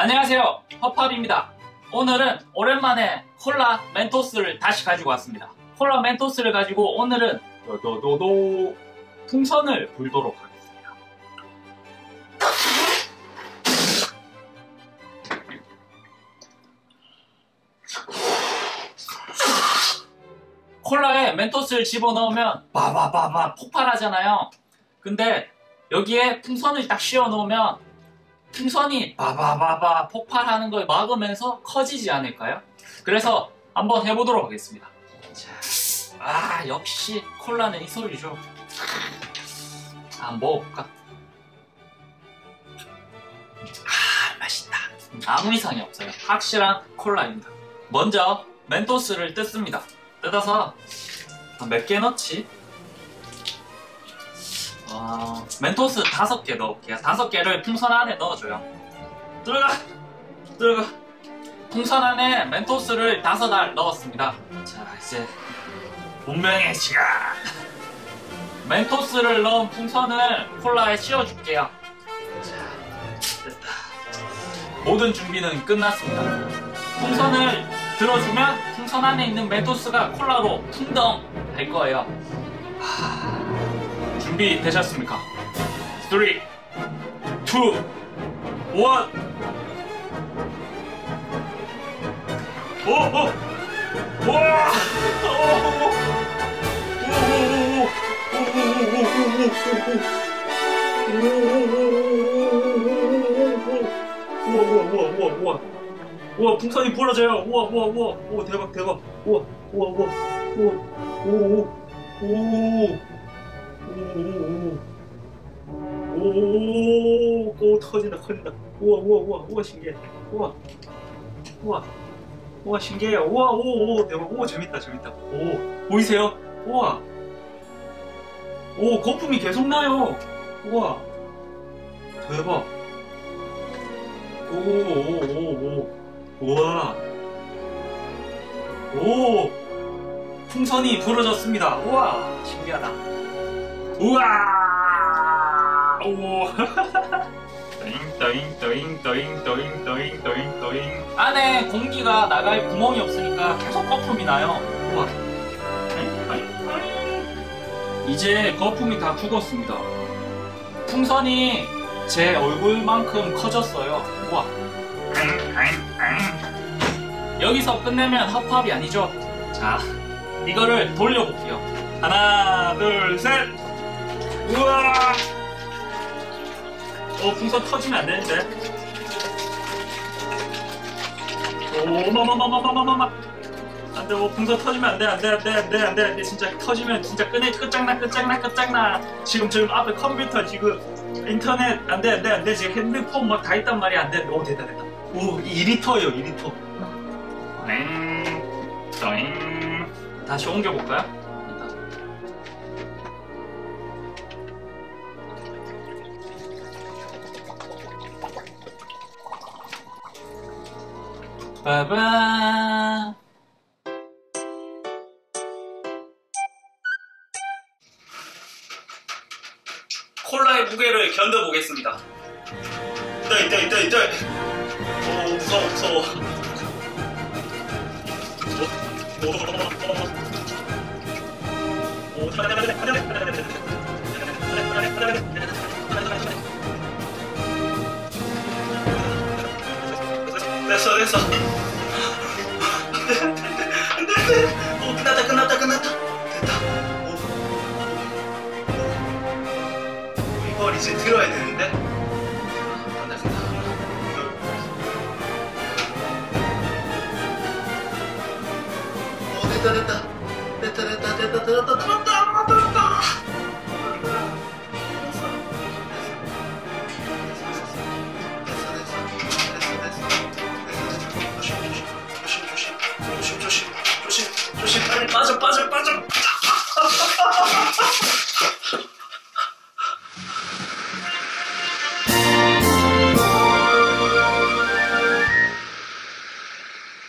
안녕하세요. 허팝입니다. 오늘은 오랜만에 콜라 멘토스를 다시 가지고 왔습니다. 콜라 멘토스를 가지고 오늘은 도도도도 풍선을 불도록 하겠습니다. 콜라에 멘토스를 집어넣으면 바바바바 폭발하잖아요. 근데 여기에 풍선을 딱 씌워 놓으면 풍선이 바바바바 폭발하는 걸 막으면서 커지지 않을까요? 그래서 한번 해보도록 하겠습니다. 자, 아 역시 콜라는 이 소리죠. 한번 먹어볼까? 아 맛있다. 아무 이상이 없어요. 확실한 콜라입니다. 먼저 멘토스를 뜯습니다. 뜯어서 몇 개 넣지? 어, 멘토스 다섯 개 넣을게요. 다섯 개를 풍선 안에 넣어줘요. 들어가! 들어가! 풍선 안에 멘토스를 다섯 알 넣었습니다. 자, 이제 운명의 시간! 멘토스를 넣은 풍선을 콜라에 씌워줄게요. 자, 됐다. 모든 준비는 끝났습니다. 풍선을 들어주면 풍선 안에 있는 멘토스가 콜라로 풍덩 될 거예요. 하... 준비 되셨습니까? 3, 2, 1 오! 오! 와! 우와 우와 우와 우와 우와 풍선이 부러져요 우와 우와 우와 우와 대박 대박 우와 우와 우와 우와 오오오 오, 오, 터진다, 터진다. 우와, 우와, 우와, 우와, 신기해. 우와, 우와, 우와, 신기해요. 우와, 오, 오, 대박. 오, 재밌다, 재밌다. 오, 보이세요? 우와. 오, 거품이 계속 나요. 우와. 대박. 오, 오, 오, 오. 우와. 오, 풍선이 부러졌습니다. 우와, 신기하다. 우와! 오! 떠잉 떠잉 떠잉 떠잉 떠잉 떠잉 떠잉 안에 공기가 나갈 구멍이 없으니까 계속 거품이 나요. 우와! 이제 거품이 다 죽었습니다. 풍선이 제 얼굴만큼 커졌어요. 우와! 여기서 끝내면 헛팝이 아니죠? 자, 이거를 돌려볼게요. 하나, 둘, 셋! 우와! 어, 풍선 터지면 안 되는데. 오, 마마마마마마마마. 안 돼, 어, 풍선 터지면 안 돼, 안 돼, 안 돼, 안 돼, 안 돼, 안 돼. 진짜 터지면 진짜 끝내, 끝장나, 끝장나, 끝장나. 지금, 지금 앞에 컴퓨터, 지금 인터넷, 안 돼, 안 돼, 안 돼. 지금 핸드폰 막 다 있단 말이야, 안 돼. 오, 됐다, 됐다. 오, 2리터요, 2리터. 땡, 땡. 다시 옮겨볼까요? 빠밤. 콜라의 무게를 견뎌보겠습니다. 있다 있다 있다 있다 오 무서워 무서워 出た出た出たた